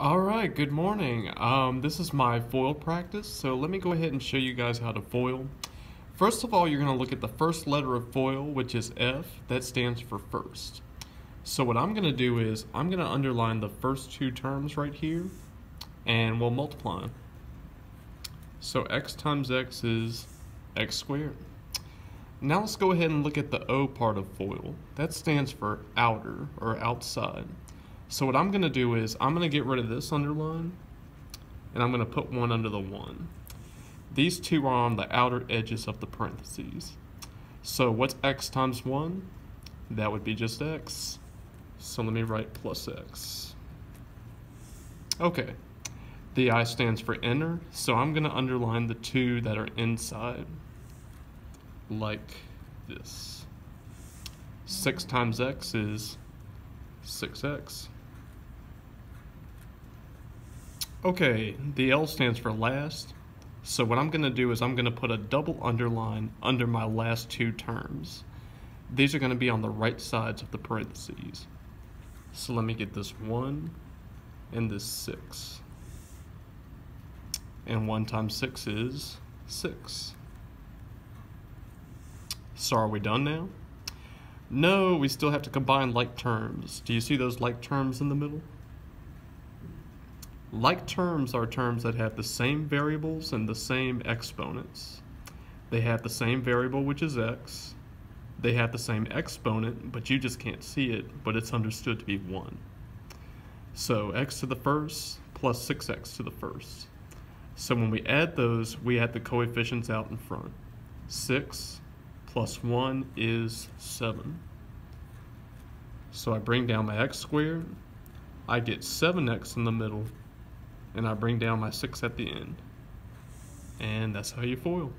All right, good morning. Um, this is my FOIL practice, so let me go ahead and show you guys how to FOIL. First of all, you're going to look at the first letter of FOIL, which is F. That stands for first. So what I'm going to do is I'm going to underline the first two terms right here, and we'll multiply them. So x times x is x squared. Now let's go ahead and look at the O part of FOIL. That stands for outer, or outside. So what I'm going to do is I'm going to get rid of this underline and I'm going to put one under the 1. These two are on the outer edges of the parentheses. So what's x times 1? That would be just x. So let me write plus x. Okay. The I stands for inner, so I'm going to underline the two that are inside, like this. 6 times x is 6x. Okay, the L stands for last. So what I'm going to do is I'm going to put a double underline under my last two terms. These are going to be on the right sides of the parentheses. So let me get this 1 and this 6. And 1 times 6 is 6. So are we done now? No, we still have to combine like terms. Do you see those like terms in the middle? Like terms are terms that have the same variables and the same exponents. They have the same variable, which is x. They have the same exponent, but you just can't see it, but it's understood to be 1. So x to the first plus 6x to the first. So when we add those, we add the coefficients out in front. 6 plus 1 is 7. So I bring down my x squared. I get 7x in the middle and I bring down my 6 at the end. And that's how you FOIL.